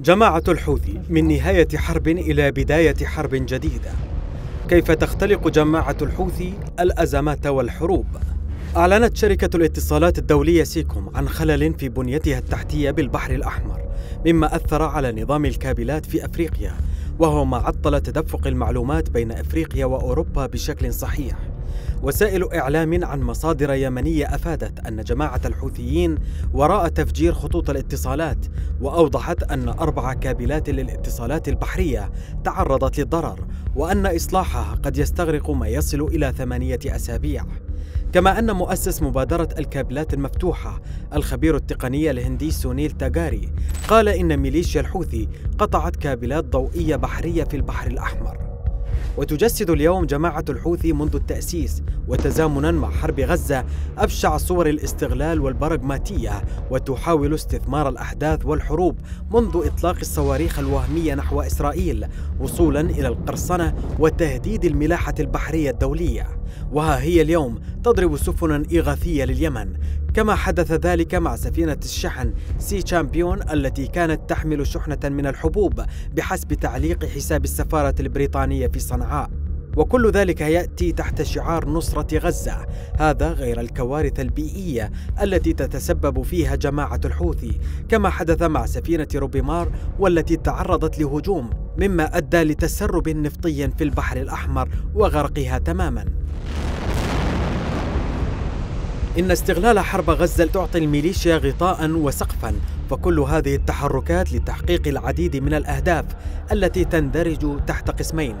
جماعة الحوثي من نهاية حرب إلى بداية حرب جديدة. كيف تختلق جماعة الحوثي الأزمات والحروب؟ أعلنت شركة الاتصالات الدولية سيكوم عن خلل في بنيتها التحتية بالبحر الأحمر مما أثر على نظام الكابلات في أفريقيا وهو ما عطل تدفق المعلومات بين أفريقيا وأوروبا بشكل صحيح. وسائل إعلام عن مصادر يمنية أفادت أن جماعة الحوثيين وراء تفجير خطوط الاتصالات وأوضحت أن أربع كابلات للاتصالات البحرية تعرضت للضرر وأن إصلاحها قد يستغرق ما يصل إلى ثمانية أسابيع. كما أن مؤسس مبادرة الكابلات المفتوحة الخبير التقني الهندي سونيل تاغاري قال إن ميليشيا الحوثي قطعت كابلات ضوئية بحرية في البحر الأحمر. وتجسد اليوم جماعة الحوثي منذ التأسيس وتزامنا مع حرب غزة أبشع صور الاستغلال والبراغماتية وتحاول استثمار الأحداث والحروب منذ إطلاق الصواريخ الوهمية نحو إسرائيل وصولا إلى القرصنة وتهديد الملاحة البحرية الدولية. وها هي اليوم تضرب سفنا إغاثية لليمن. كما حدث ذلك مع سفينة الشحن سي تشامبيون التي كانت تحمل شحنة من الحبوب بحسب تعليق حساب السفارة البريطانية في صنعاء. وكل ذلك يأتي تحت شعار نصرة غزة. هذا غير الكوارث البيئية التي تتسبب فيها جماعة الحوثي كما حدث مع سفينة روبيمار والتي تعرضت لهجوم مما أدى لتسرب نفطي في البحر الأحمر وغرقها تماما. إن استغلال حرب غزة تعطي الميليشيا غطاء وسقفا فكل هذه التحركات لتحقيق العديد من الأهداف التي تندرج تحت قسمين.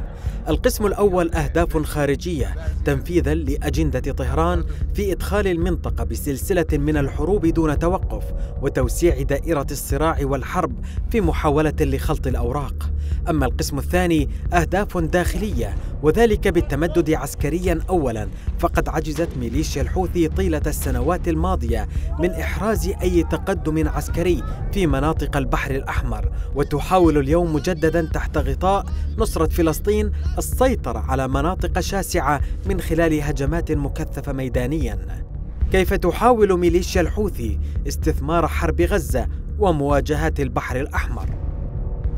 القسم الأول أهداف خارجية تنفيذا لأجندة طهران في إدخال المنطقة بسلسلة من الحروب دون توقف وتوسيع دائرة الصراع والحرب في محاولة لخلط الأوراق. أما القسم الثاني أهداف داخلية وذلك بالتمدد عسكريا أولا. فقد عجزت ميليشيا الحوثي طيلة السنوات الماضية من إحراز أي تقدم عسكري في مناطق البحر الأحمر. وتحاول اليوم مجددا تحت غطاء نصرة فلسطين السيطرة على مناطق شاسعة من خلال هجمات مكثفة ميدانيا. كيف تحاول ميليشيا الحوثي استثمار حرب غزة ومواجهات البحر الأحمر؟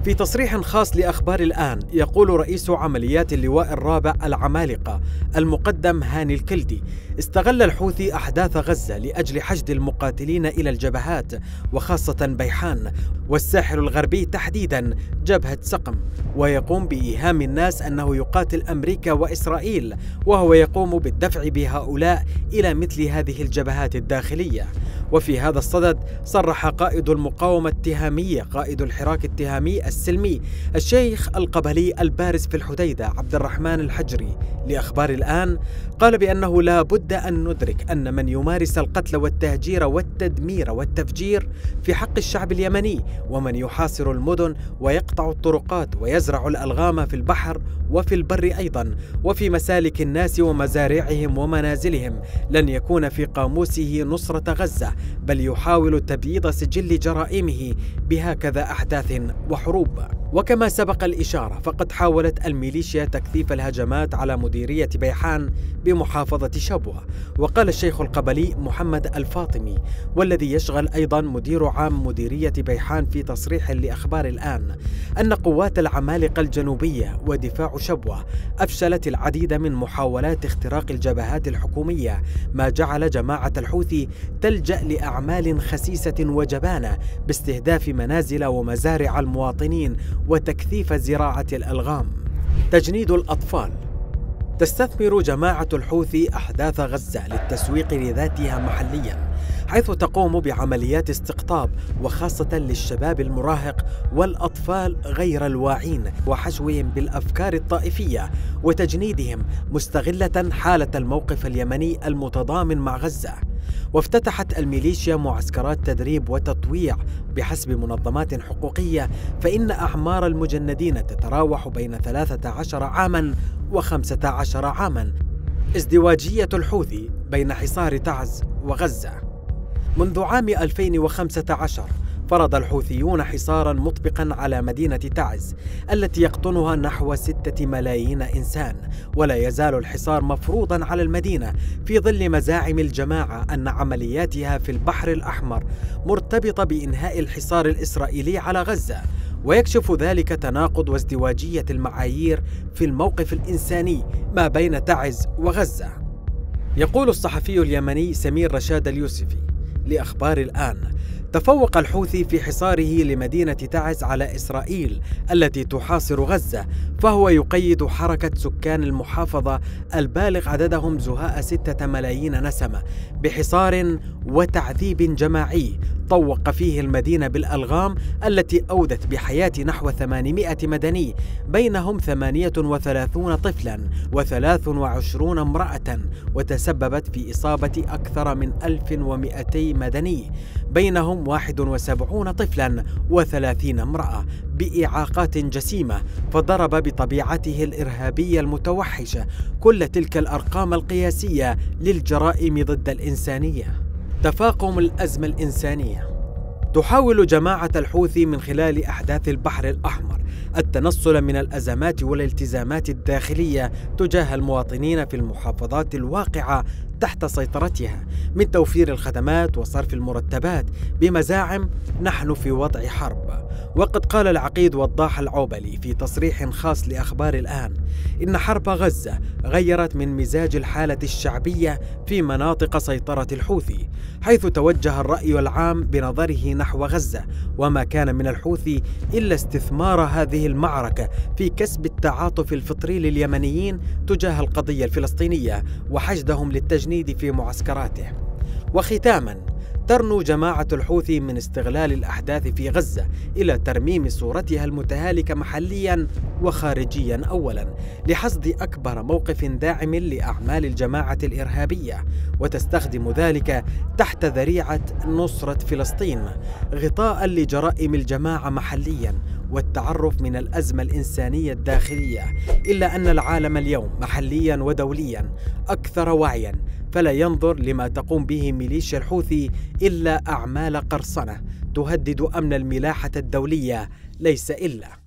في تصريح خاص لأخبار الآن يقول رئيس عمليات اللواء الرابع العمالقة المقدم هاني الكلدي استغل الحوثي أحداث غزة لأجل حشد المقاتلين إلى الجبهات وخاصة بيحان والساحل الغربي تحديدا جبهة سقم. ويقوم بإيهام الناس أنه يقاتل أمريكا وإسرائيل وهو يقوم بالدفع بهؤلاء إلى مثل هذه الجبهات الداخلية. وفي هذا الصدد صرح قائد المقاومة التهامية قائد الحراك التهامي السلمي الشيخ القبلي البارز في الحديدة عبد الرحمن الحجري. لأخبار الآن قال بأنه لا بد أن ندرك أن من يمارس القتل والتهجير والتدمير والتفجير في حق الشعب اليمني ومن يحاصر المدن ويقطع الطرقات ويزرع الألغام في البحر وفي البر أيضا وفي مسالك الناس ومزارعهم ومنازلهم. لن يكون في قاموسه نصرة غزة. بل يحاول تبييض سجل جرائمه بهكذا أحداث وحروب. وكما سبق الإشارة فقد حاولت الميليشيا تكثيف الهجمات على مديرية بيحان بمحافظة شبوة وقال الشيخ القبلي محمد الفاطمي والذي يشغل أيضا مدير عام مديرية بيحان في تصريح لأخبار الآن أن قوات العمالقة الجنوبية ودفاع شبوة أفشلت العديد من محاولات اختراق الجبهات الحكومية ما جعل جماعة الحوثي تلجأ لأعمال خسيسة وجبانة باستهداف منازل ومزارع المواطنين وتكثيف زراعة الألغام. تجنيد الأطفال. تستثمر جماعة الحوثي أحداث غزة للتسويق لذاتها محلياً حيث تقوم بعمليات استقطاب وخاصة للشباب المراهق والأطفال غير الواعين وحشوهم بالأفكار الطائفية وتجنيدهم مستغلة حالة الموقف اليمني المتضامن مع غزة. وافتتحت الميليشيا معسكرات تدريب وتطويع بحسب منظمات حقوقية فإن أعمار المجندين تتراوح بين 13 عاما و15 عاما. ازدواجية الحوثي بين حصار تعز وغزة. منذ عام 2015 فرض الحوثيون حصارا مطبقا على مدينة تعز التي يقطنها نحو ستة ملايين إنسان. ولا يزال الحصار مفروضا على المدينة في ظل مزاعم الجماعة أن عملياتها في البحر الأحمر مرتبطة بإنهاء الحصار الإسرائيلي على غزة. ويكشف ذلك تناقض وازدواجية المعايير في الموقف الإنساني ما بين تعز وغزة. يقول الصحفي اليمني سمير رشاد اليوسفي لأخبار الآن تفوق الحوثي في حصاره لمدينة تعز على إسرائيل التي تحاصر غزة فهو يقيد حركة سكان المحافظة البالغ عددهم زهاء ستة ملايين نسمة بحصار وتعذيب جماعي طوق فيه المدينة بالألغام التي أودت بحياة نحو 800 مدني بينهم 38 طفلا و23 امرأة وتسببت في إصابة أكثر من 1200 مدني بينهم 71 طفلا و30 امرأة. بإعاقات جسيمة فضرب بطبيعته الإرهابية المتوحشة كل تلك الأرقام القياسية للجرائم ضد الإنسانية. تفاقم الأزمة الإنسانية. تحاول جماعة الحوثي من خلال أحداث البحر الأحمر التنصل من الأزمات والالتزامات الداخلية تجاه المواطنين في المحافظات الواقعة تحت سيطرتها من توفير الخدمات وصرف المرتبات بمزاعم نحن في وضع حرب. وقد قال العقيد وضاح العوبلي في تصريح خاص لأخبار الآن إن حرب غزة غيرت من مزاج الحالة الشعبية في مناطق سيطرة الحوثي حيث توجه الرأي العام بنظره نحو غزة وما كان من الحوثي إلا استثمار هذه المعركة في كسب التعاطف الفطري لليمنيين تجاه القضية الفلسطينية وحشدهم للتجنيد في معسكراته. وختاما ترنو جماعة الحوثي من استغلال الأحداث في غزة إلى ترميم صورتها المتهالكة محليا وخارجيا أولا لحصد أكبر موقف داعم لأعمال الجماعة الإرهابية وتستخدم ذلك تحت ذريعة نصرة فلسطين غطاء لجرائم الجماعة محليا. والتعرف من الأزمة الإنسانية الداخلية إلا أن العالم اليوم محليا ودوليا أكثر وعيا فلا ينظر لما تقوم به ميليشيا الحوثي إلا أعمال قرصنة تهدد أمن الملاحة الدولية ليس إلا